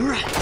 Right.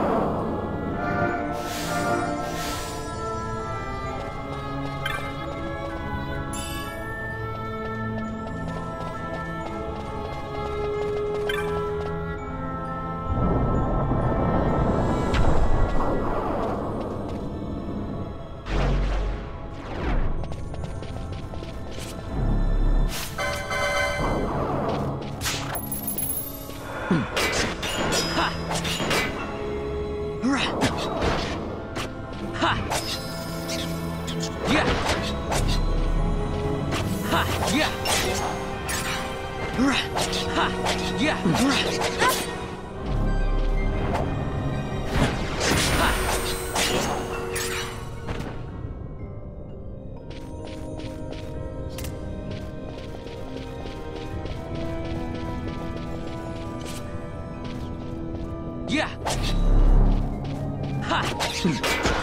Yeah! Ha!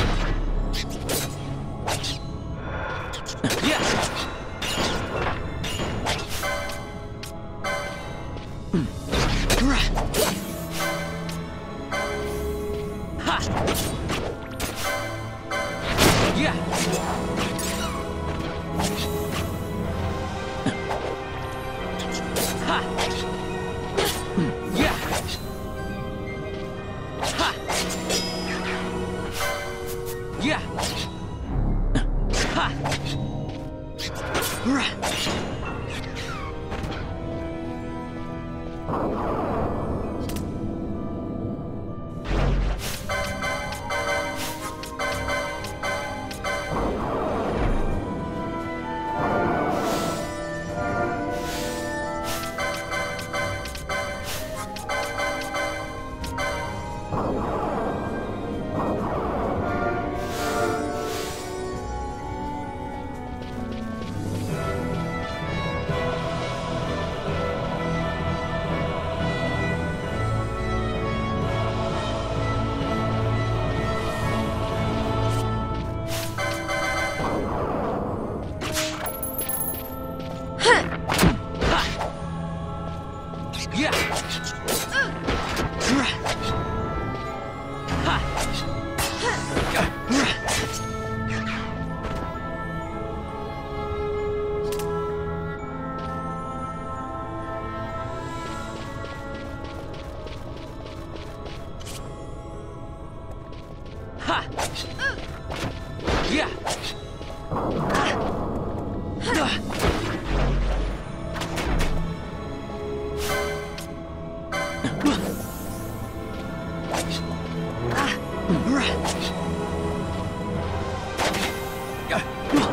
you Yeah.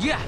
Yeah.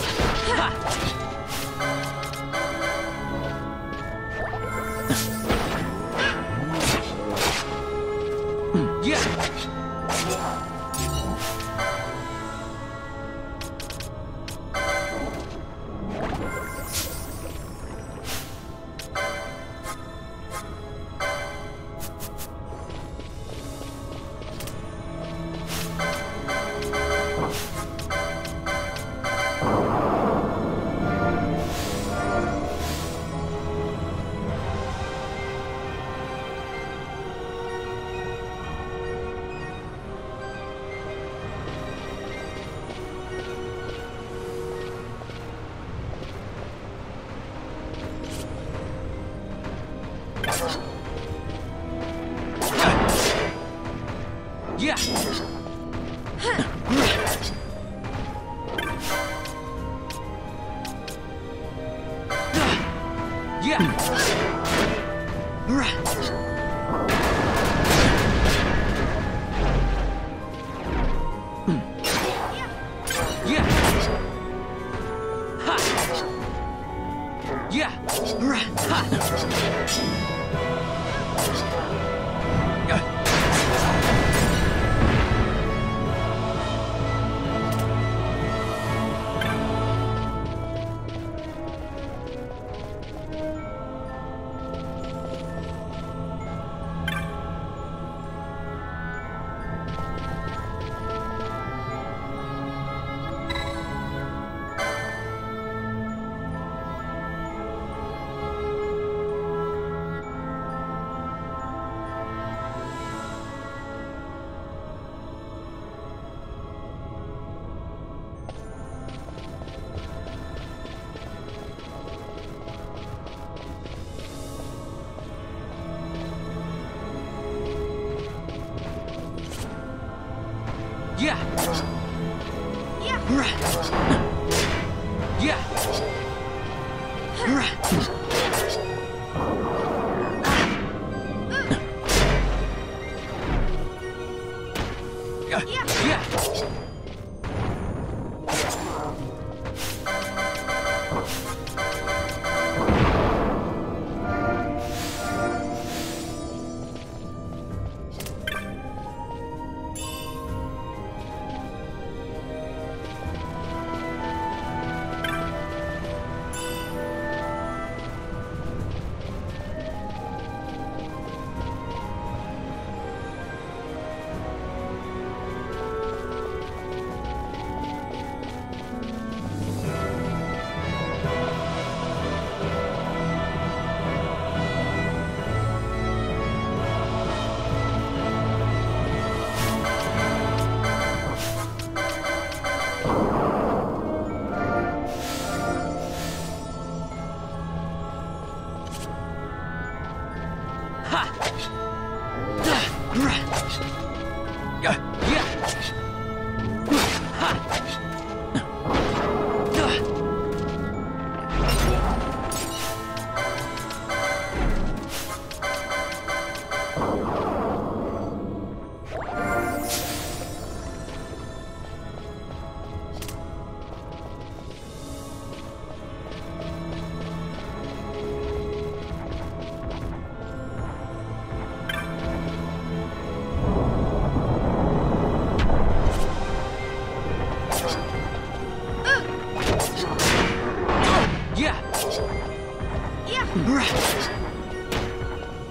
Yeah. Yeah. Yeah.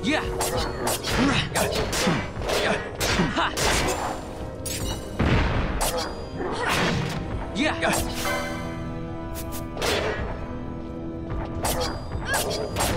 Yeah. Ha. Yeah. Ha!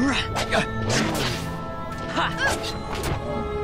Right. Ha.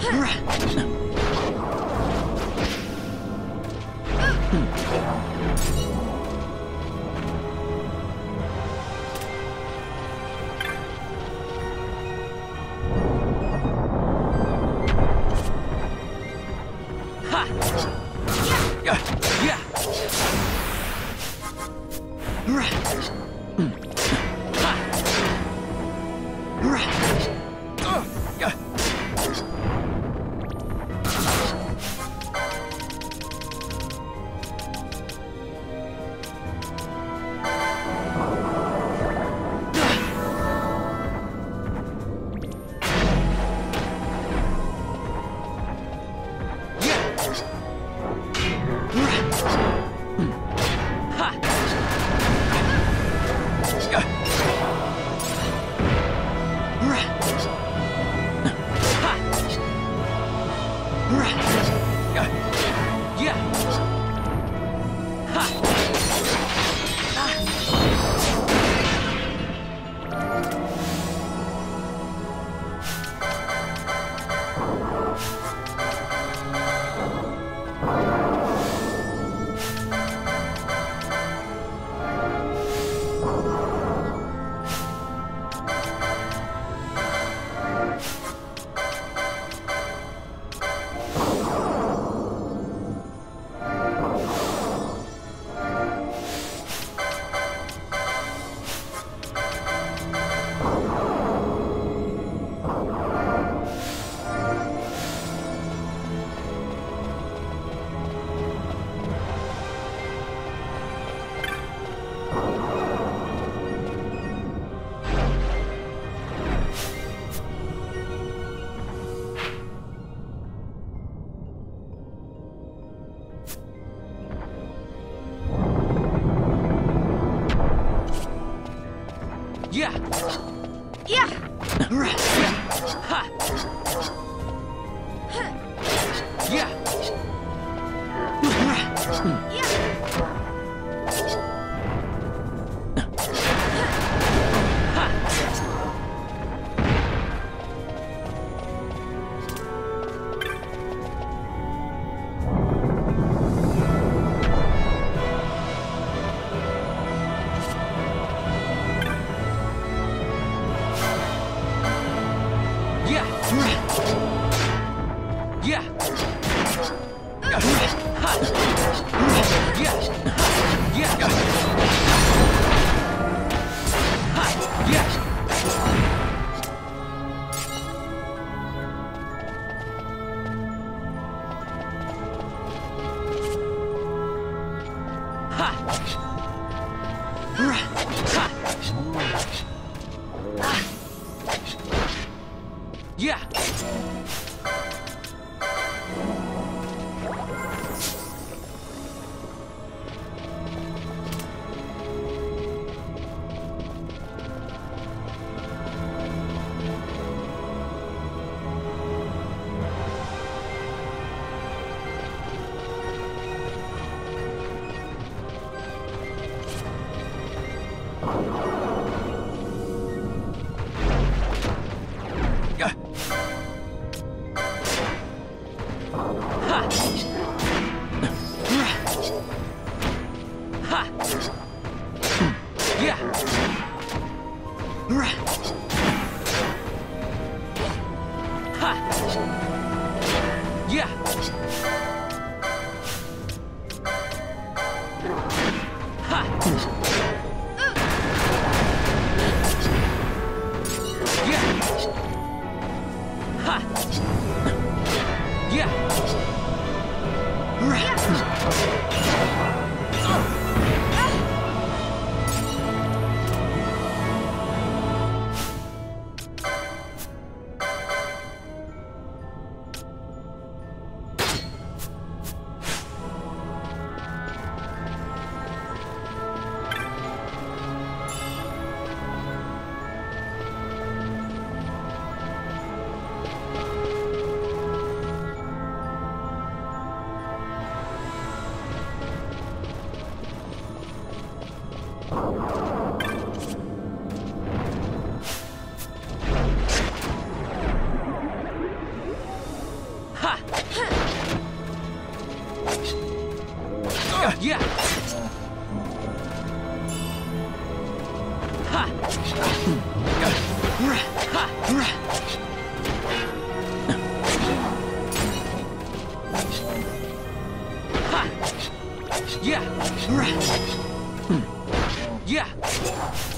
Huh. Yeah! Ha! Ha! Ha. Yeah. Yeah. Yeah. Yeah.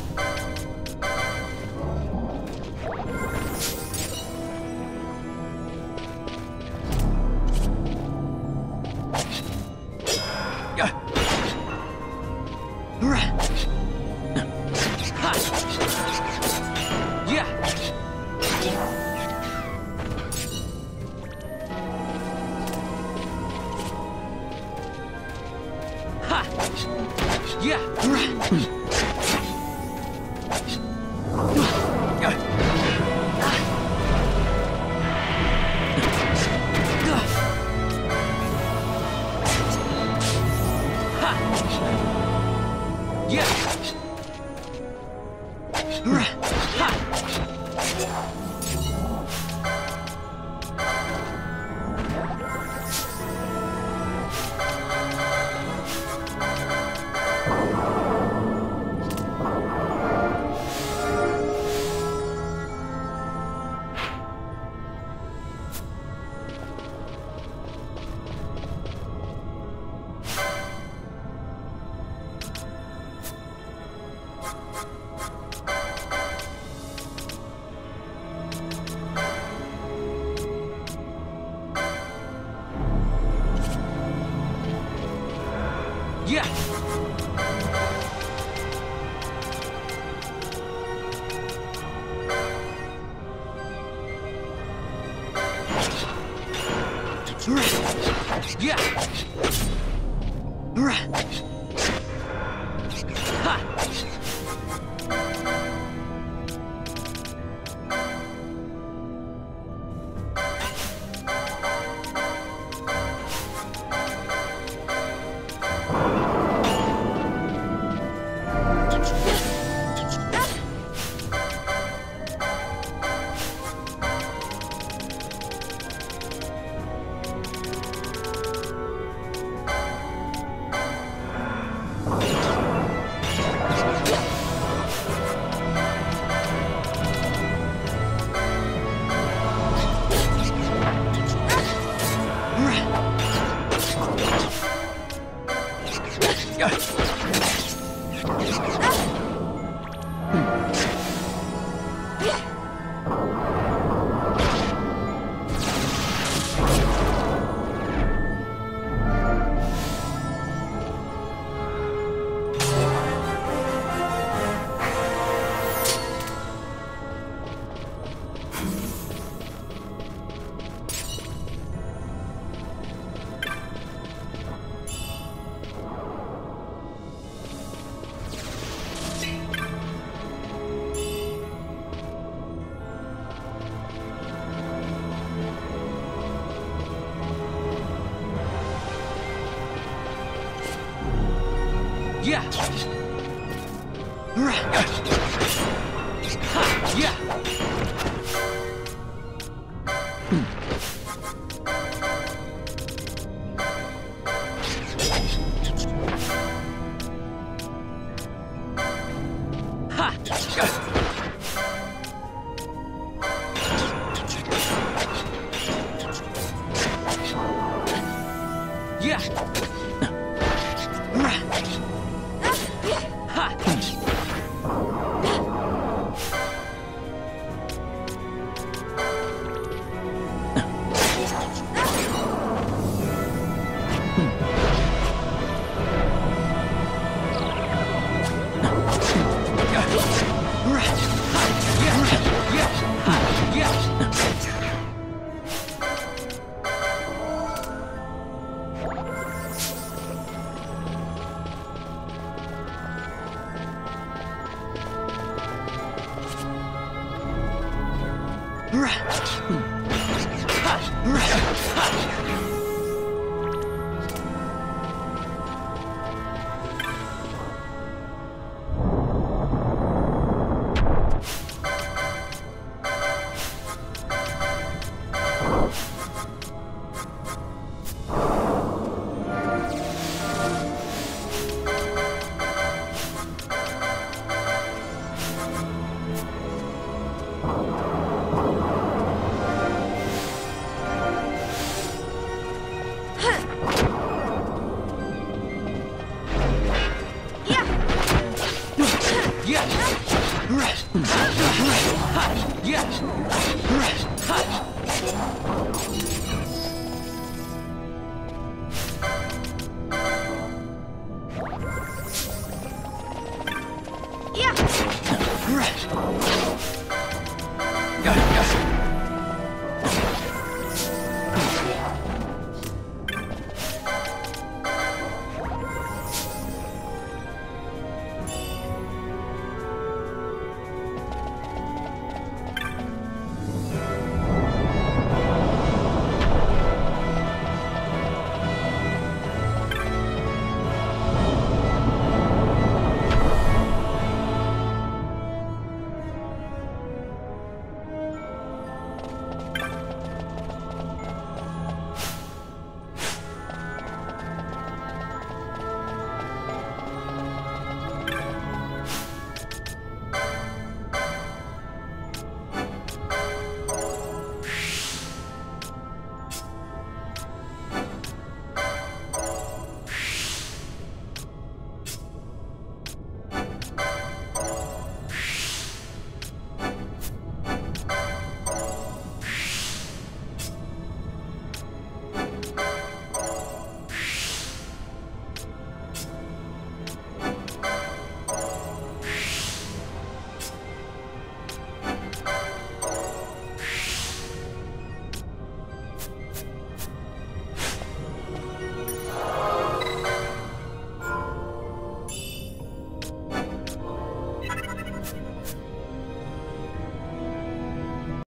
Yeah. Ha.